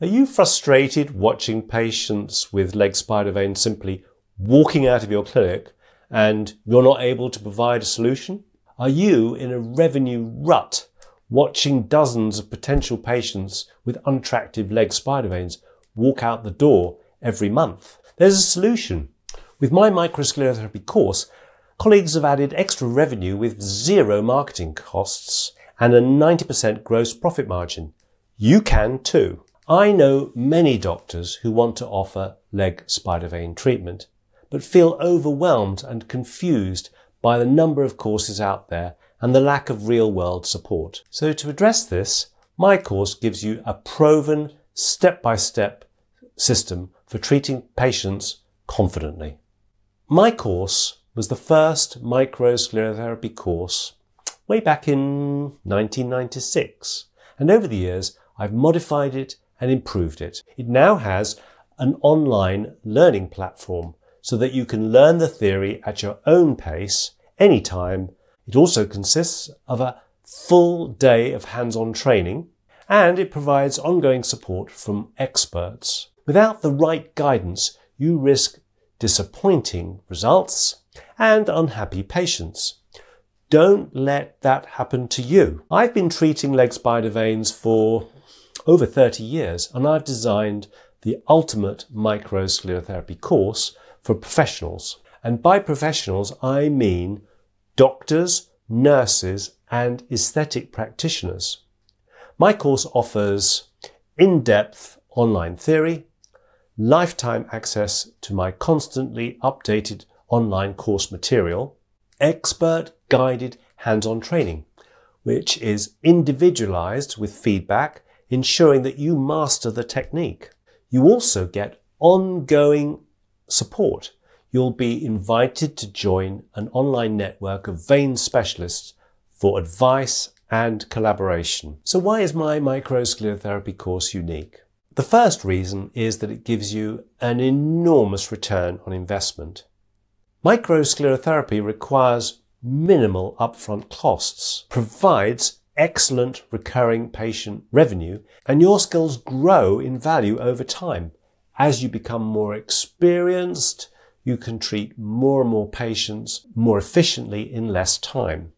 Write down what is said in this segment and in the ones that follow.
Are you frustrated watching patients with leg spider veins simply walking out of your clinic and you're not able to provide a solution? Are you in a revenue rut watching dozens of potential patients with unattractive leg spider veins walk out the door every month? There's a solution. With my microsclerotherapy course, colleagues have added extra revenue with zero marketing costs and a 90% gross profit margin. You can too. I know many doctors who want to offer leg spider vein treatment, but feel overwhelmed and confused by the number of courses out there and the lack of real world support. So to address this, my course gives you a proven step by step system for treating patients confidently. My course was the first microsclerotherapy course way back in 1996. And over the years, I've modified it and improved it. It now has an online learning platform so that you can learn the theory at your own pace anytime. It also consists of a full day of hands-on training and it provides ongoing support from experts. Without the right guidance, you risk disappointing results and unhappy patients. Don't let that happen to you. I've been treating leg spider veins for over 30 years and I've designed the ultimate microsclerotherapy course for professionals. And by professionals, I mean doctors, nurses, and aesthetic practitioners. My course offers in-depth online theory, lifetime access to my constantly updated online course material, expert guided hands-on training, which is individualized with feedback, ensuring that you master the technique. You also get ongoing support. You'll be invited to join an online network of vein specialists for advice and collaboration. So why is my microsclerotherapy course unique? The first reason is that it gives you an enormous return on investment. Microsclerotherapy requires minimal upfront costs, provides excellent recurring patient revenue, and your skills grow in value over time. As you become more experienced, you can treat more and more patients more efficiently in less time.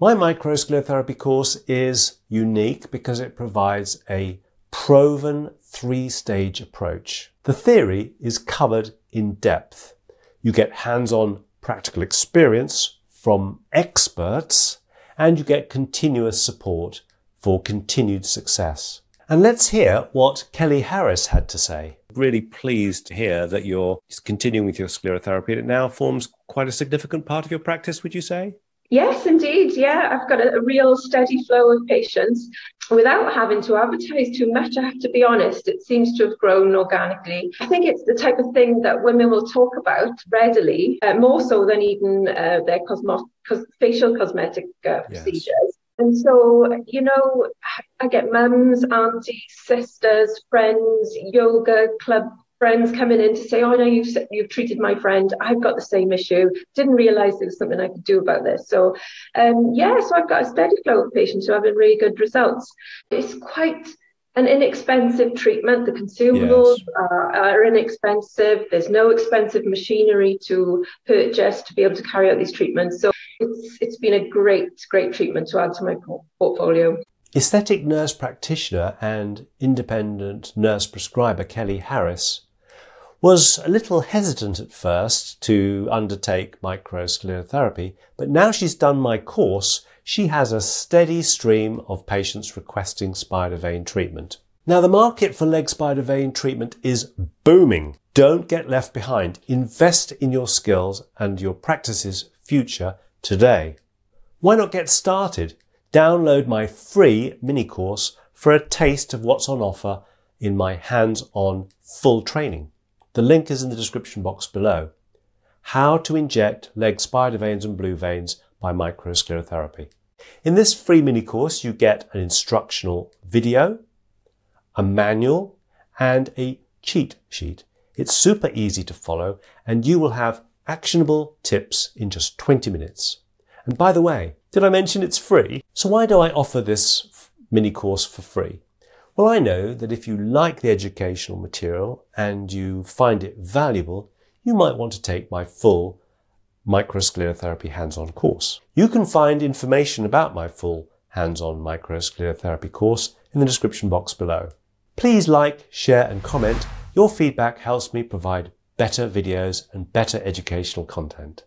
My microsclerotherapy course is unique because it provides a proven three-stage approach. The theory is covered in depth. You get hands-on practical experience from experts and you get continuous support for continued success. And let's hear what Kelly Harris had to say. Really pleased to hear that you're continuing with your sclerotherapy and it now forms quite a significant part of your practice, would you say? Yes, indeed. Yeah, I've got a, a, real steady flow of patients without having to advertise too much. I have to be honest, it seems to have grown organically. I think it's the type of thing that women will talk about readily, uh, more so than even uh, their cosmo- cos- facial cosmetic uh, yes. procedures. And so, you know, I get mums, aunties, sisters, friends, yoga club friends coming in to say, "Oh, no, you've you've treated my friend. I've got the same issue. Didn't realise there was something I could do about this." So, um, yeah, so I've got a steady flow of patients who are having really good results. It's quite an inexpensive treatment. The consumables yes. are, are, inexpensive. There's no expensive machinery to purchase to be able to carry out these treatments. So it's it's been a great great treatment to add to my portfolio. Aesthetic nurse practitioner and independent nurse prescriber Kelly Harris was a little hesitant at first to undertake microsclerotherapy, but now she's done my course, she has a steady stream of patients requesting spider vein treatment. Now the market for leg spider vein treatment is booming. Don't get left behind. Invest in your skills and your practice's future today. Why not get started? Download my free mini course for a taste of what's on offer in my hands-on full training. The link is in the description box below. How to inject leg spider veins and blue veins by microsclerotherapy. In this free mini course, you get an instructional video, a manual, and a cheat sheet. It's super easy to follow and you will have actionable tips in just 20 minutes. And by the way, did I mention it's free? So why do I offer this mini course for free? Well, I know that if you like the educational material and you find it valuable, you might want to take my full microsclerotherapy hands-on course. You can find information about my full hands-on microsclerotherapy course in the description box below. Please like, share and comment. Your feedback helps me provide better videos and better educational content.